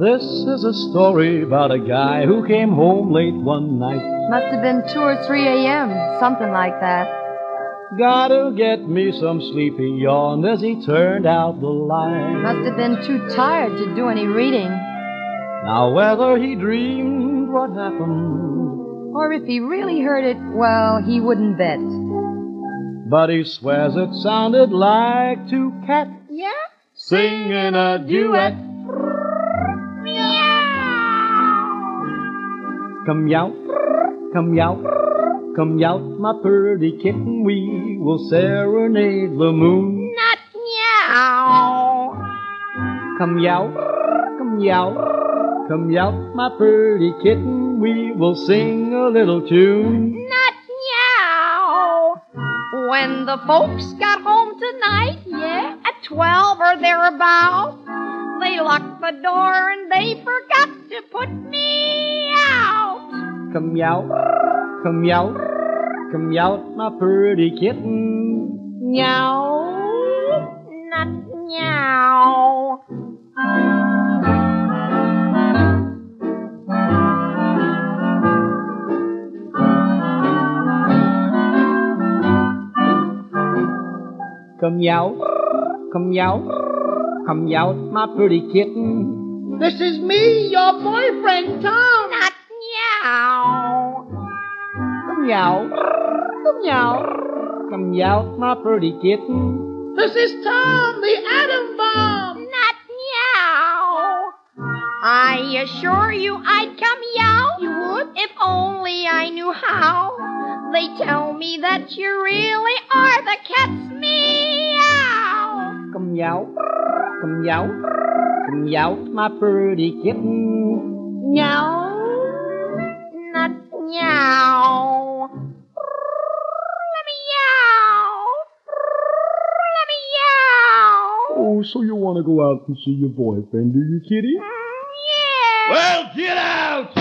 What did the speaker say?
This is a story about a guy who came home late one night. Must have been 2 or 3 a.m., something like that. Gotta get me some sleep, he yawned as he turned out the light. Must have been too tired to do any reading. Now, whether he dreamed what happened, Or if he really heard it, well, he wouldn't bet. but he swears it sounded like two cats Yeah? singing a duet. Come out, come out, come out, my pretty kitten. We will serenade the moon. Not meow. Come out, come out, come out, my pretty kitten. We will sing a little tune. Not meow. When the folks got home tonight, yeah, at 12 or thereabouts, they locked the door and they forgot to put me out. Come out, come out, come out, my pretty kitten. Meow. Not meow. Come out, come out, come out, my pretty kitten. This is me, your boyfriend, Tom. Not meow. Come out, come out, come out, my pretty kitten. This is Tom, the atom bomb. Not meow. I assure you I'd come yow. You would? If only I knew how. They tell me that you really are meow. Come out, come out, my pretty kitten. Meow. Not meow. Let me yow. Let me yow. Oh, so you want to go out and see your boyfriend, do you, kitty? Yeah. Well, get out!